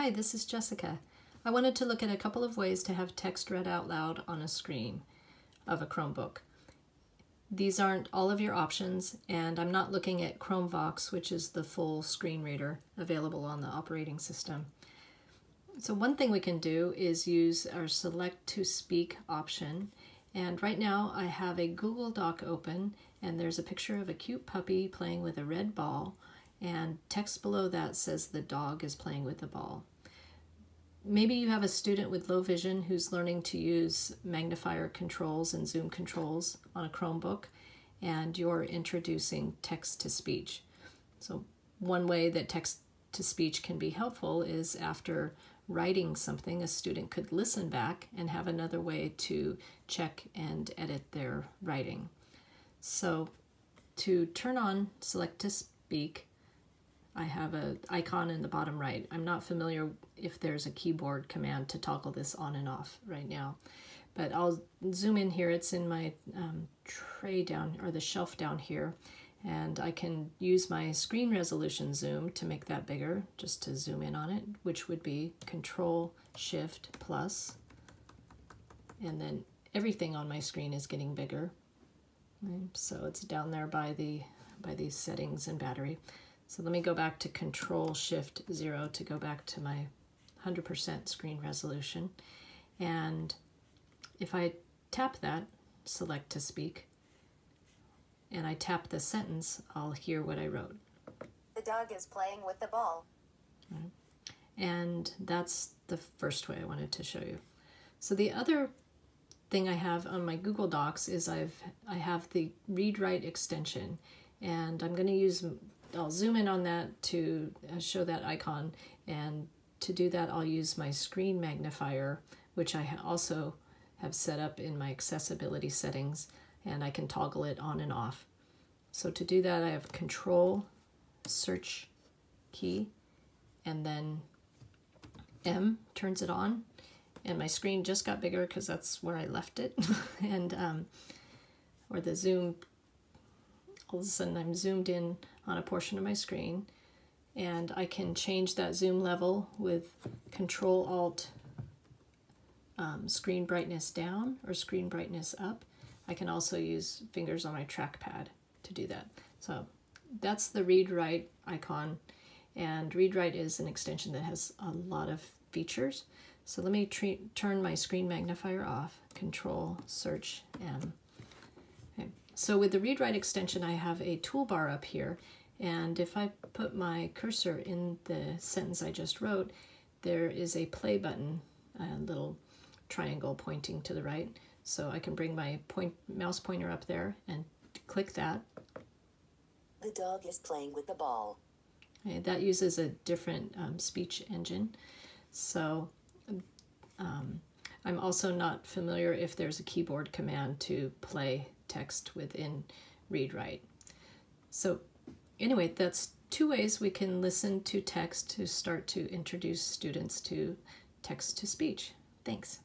Hi, this is Jessica. I wanted to look at a couple of ways to have text read out loud on a screen of a Chromebook. These aren't all of your options, and I'm not looking at ChromeVox, which is the full screen reader available on the operating system. So one thing we can do is use our select to speak option. And right now I have a Google Doc open and there's a picture of a cute puppy playing with a red ball and text below that says the dog is playing with the ball. Maybe you have a student with low vision who's learning to use magnifier controls and zoom controls on a Chromebook and you're introducing text to speech. So one way that text to speech can be helpful is after writing something, a student could listen back and have another way to check and edit their writing. So to turn on select to speak, I have an icon in the bottom right. I'm not familiar if there's a keyboard command to toggle this on and off right now. But I'll zoom in here. It's in my um, tray down, or the shelf down here. And I can use my screen resolution zoom to make that bigger, just to zoom in on it, which would be Control Shift. And then everything on my screen is getting bigger. So it's down there by the by these settings and battery. So let me go back to Control Shift 0 to go back to my 100% screen resolution. And if I tap that, select to speak, and I tap the sentence, I'll hear what I wrote. The dog is playing with the ball. And that's the first way I wanted to show you. So the other thing I have on my Google Docs is I've I have the read write extension and I'm going to use I'll zoom in on that to uh, show that icon. And to do that I'll use my screen magnifier which I also have set up in my accessibility settings and I can toggle it on and off. So to do that I have control search key and then M turns it on. And my screen just got bigger because that's where I left it. And um, or the zoom all of a sudden I'm zoomed in on a portion of my screen and I can change that zoom level with control alt um, screen brightness down or screen brightness up. I can also use fingers on my trackpad to do that. So that's the read write icon and read write is an extension that has a lot of features. So let me turn my screen magnifier off, control search M. So with the read write extension I have a toolbar up here and if I put my cursor in the sentence I just wrote, there is a play button, a little triangle pointing to the right. So I can bring my point mouse pointer up there and click that. The dog is playing with the ball. Okay, that uses a different um, speech engine. So um, I'm also not familiar if there's a keyboard command to play text within read write. So anyway, that's two ways we can listen to text to start to introduce students to text to speech. Thanks.